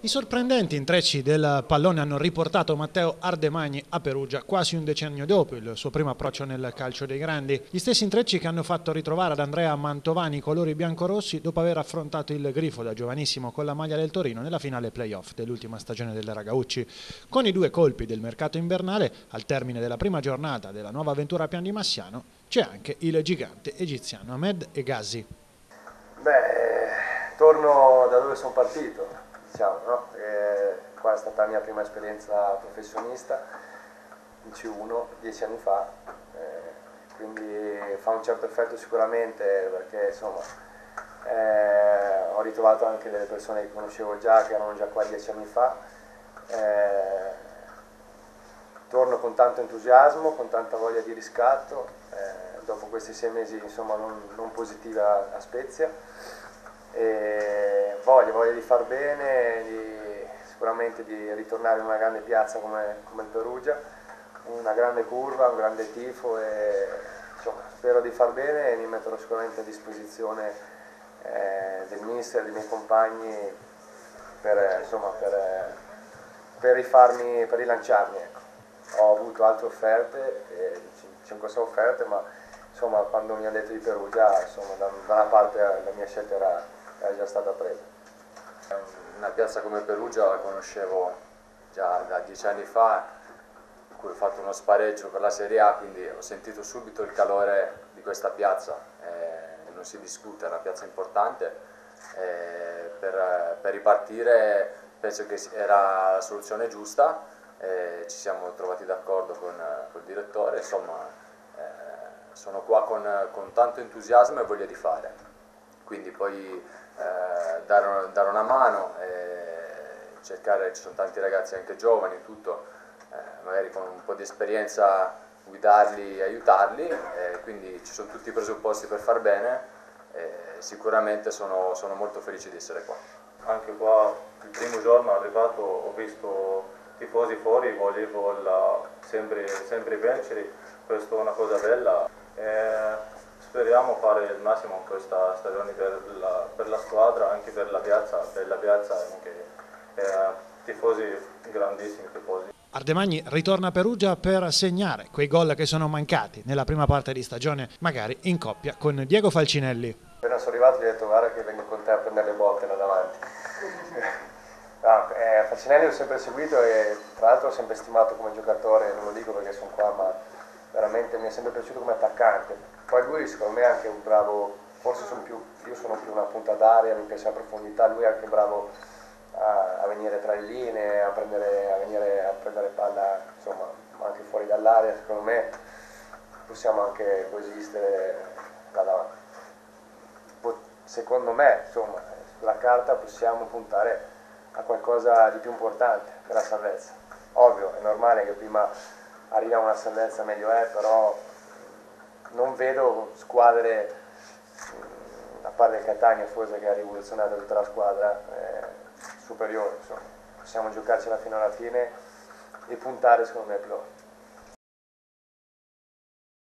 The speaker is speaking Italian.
I sorprendenti intrecci del pallone hanno riportato Matteo Ardemagni a Perugia quasi un decennio dopo il suo primo approccio nel calcio dei grandi. Gli stessi intrecci che hanno fatto ritrovare ad Andrea Mantovani i colori biancorossi dopo aver affrontato il grifo da giovanissimo con la maglia del Torino nella finale playoff dell'ultima stagione del Ragaucci. Con i due colpi del mercato invernale, al termine della prima giornata della nuova avventura a Pian di Massiano, c'è anche il gigante egiziano Ahmed Egazi. Beh, torno da dove sono partito diciamo, no? qua è stata la mia prima esperienza professionista in C1 dieci anni fa, eh, quindi fa un certo effetto sicuramente perché insomma eh, ho ritrovato anche delle persone che conoscevo già, che erano già qua dieci anni fa. Eh, torno con tanto entusiasmo, con tanta voglia di riscatto, eh, dopo questi sei mesi insomma, non, non positivi a Spezia. Voglia, voglia di far bene, di, sicuramente di ritornare in una grande piazza come, come il Perugia, una grande curva, un grande tifo e insomma, spero di far bene e mi metterò sicuramente a disposizione eh, del mister dei miei compagni per, insomma, per, per, rifarmi, per rilanciarmi. Ecco. Ho avuto altre offerte, eh, 5-6 offerte, ma insomma, quando mi ha detto di Perugia, insomma, da, da una parte la mia scelta era è già stata presa. Una piazza come Perugia la conoscevo già da dieci anni fa, cui ho fatto uno spareggio per la Serie A, quindi ho sentito subito il calore di questa piazza, eh, non si discute, è una piazza importante. Eh, per, per, ripartire penso che era la soluzione giusta, eh, ci siamo trovati d'accordo con, con, il direttore, insomma eh, sono qua con, con tanto entusiasmo e voglia di fare quindi poi eh, dare, dare, una mano e cercare, ci sono tanti ragazzi anche giovani, tutto, eh, magari con un po' di esperienza guidarli, aiutarli, eh, quindi ci sono tutti i presupposti per far bene e sicuramente sono, sono molto felice di essere qua. Anche qua il primo giorno arrivato ho visto tifosi fuori, volevo sempre, sempre vincere, questa è una cosa bella. Speriamo fare il massimo in questa stagione per la, per la squadra, anche per la piazza, per la piazza anche eh, tifosi grandissimi tifosi. Ardemagni ritorna a Perugia per segnare quei gol che sono mancati nella prima parte di stagione, magari in coppia con Diego Falcinelli. Appena sono arrivato gli ho detto guarda che vengo con te a prendere le botte là davanti. no, eh, Falcinelli l'ho sempre seguito e tra l'altro l'ho sempre stimato come giocatore, non lo dico perché sono qua, ma veramente mi è sempre piaciuto come attaccante poi lui secondo me è anche un bravo, forse sono più, io sono più una punta d'aria, mi piace la profondità, lui è anche bravo a, a venire tra le linee, a prendere, a venire a prendere palla insomma, anche fuori dall'area, secondo me possiamo anche coesistere da davanti. Secondo me, insomma, sulla carta possiamo puntare a qualcosa di più importante per la salvezza. Ovvio, è normale che prima arriva una salvezza meglio è, però non vedo squadre, a parte il Catania forse che ha rivoluzionato tutta la squadra, eh, superiore, insomma. possiamo giocarcela fino alla fine e puntare secondo me ai